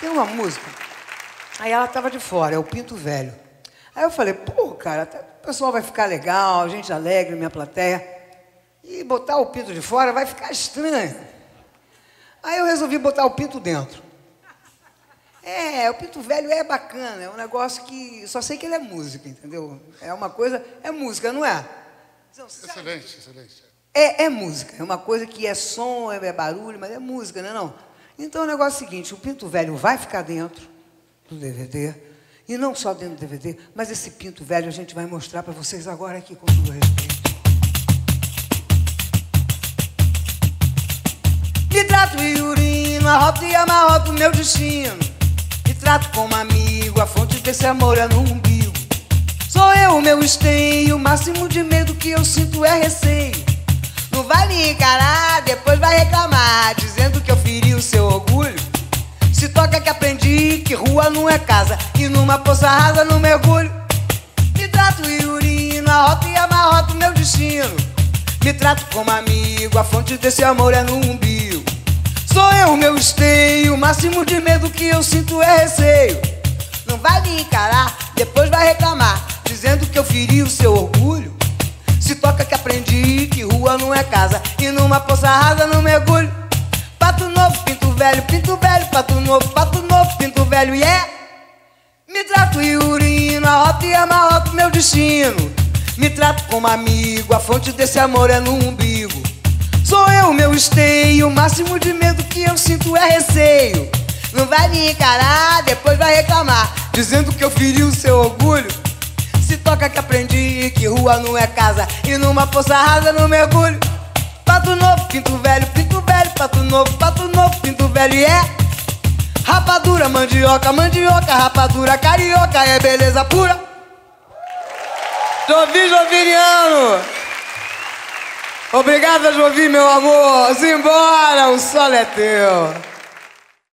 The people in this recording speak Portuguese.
tem uma música. Aí ela tava de fora, é o Pinto Velho. Aí eu falei, pô, cara, até o pessoal vai ficar legal, gente alegre, minha plateia. E botar o pinto de fora vai ficar estranho. Aí eu resolvi botar o pinto dentro. É, o Pinto Velho é bacana, é um negócio que. Só sei que ele é música, entendeu? É uma coisa. É música, não é? Excelente, excelente. É, é música, é uma coisa que é som, é, é barulho, mas é música, não é não? Então o negócio é o seguinte, o Pinto Velho vai ficar dentro do DVD, e não só dentro do DVD, mas esse Pinto Velho a gente vai mostrar para vocês agora aqui com todo respeito. Me trato e urino, arroto e amarroto meu destino. Me trato como amigo, a fonte desse amor é no umbigo. Sou eu o meu esteio, o máximo de medo que eu sinto é receio. Não vai me encarar, depois vai reclamar, dizendo seu orgulho. Se toca que aprendi que rua não é casa e numa poça rasa não mergulho. Me trato e urino, arroto e amarroto meu destino. Me trato como amigo, a fonte desse amor é no umbigo. Sou eu, meu esteio, o máximo de medo que eu sinto é receio. Não vai me encarar, depois vai reclamar, dizendo que eu feri o seu orgulho. Se toca que aprendi que rua não é casa e numa poça rasa não mergulho. Velho, pinto velho, pato novo, pato novo, pinto velho, e yeah. Me trato e urino, arroto e amarroto meu destino. Me trato como amigo, a fonte desse amor é no umbigo. Sou eu, meu esteio, o máximo de medo que eu sinto é receio. Não vai me encarar, depois vai reclamar, dizendo que eu feri o seu orgulho. Se toca que aprendi que rua não é casa e numa poça rasa no mergulho. Pato novo, pinto velho, pinto velho, pato novo, pato novo, pinto velho é. Rapadura, mandioca, mandioca, rapadura, carioca, é beleza pura. Jovi Joviniano! Obrigado, Jovi, meu amor. Simbora, o sol é teu.